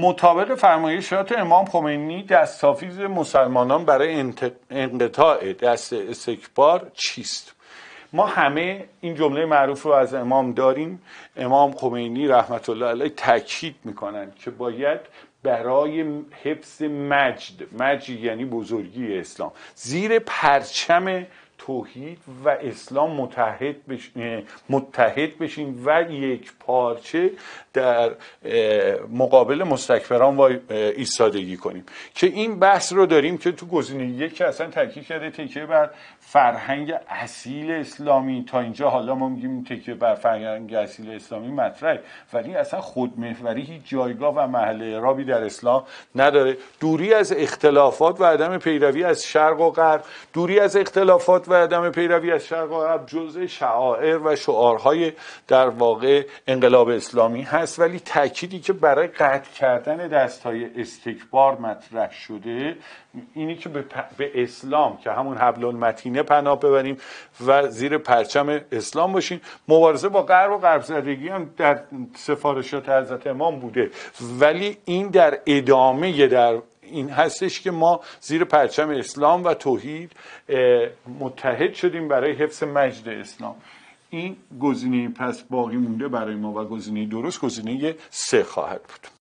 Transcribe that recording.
مطابق فرمایشات امام خمینی دستافیز مسلمانان برای انقطاع دست استکبار چیست؟ ما همه این جمله معروف رو از امام داریم. امام خمینی رحمت الله علیه تاکید می‌کنند که باید برای حفظ مجد مجد یعنی بزرگی اسلام زیر پرچم توحید و اسلام متحد بشین, متحد بشیم و یک پارچه در مقابل مستکبران ایستادگی کنیم. که این بحث رو داریم که تو گزینه یک اصلا تاکید کرده تکیه بر فرهنگ اصیل اسلامی. تا اینجا حالا ما میگیم تکیه بر فرهنگ اصیل اسلامی مطرحه. ولی اصلا خودمحوری هیچ جایگاه و محل اعرابی در اسلام نداره. دوری از اختلافات و عدم پیروی از شرق و غرب دوری از اختلافات و عدم پیروی از شرق و غرب جزء شعائر و شعارهای در واقع انقلاب اسلامی هست. ولی تأکیدی که برای قطع کردن دستهای استکبار مطرح شده اینی که به, به اسلام که همون حبل المتینه پناه ببریم و زیر پرچم اسلام باشیم مبارزه با غرب و غرب زدگی هم در سفارشات حضرت امام بوده. ولی این در ادامه در این هستش که ما زیر پرچم اسلام و توحید متحد شدیم برای حفظ مجد اسلام. این گزینه پس باقی مونده برای ما و گزینه درست گزینه سه خواهد بود.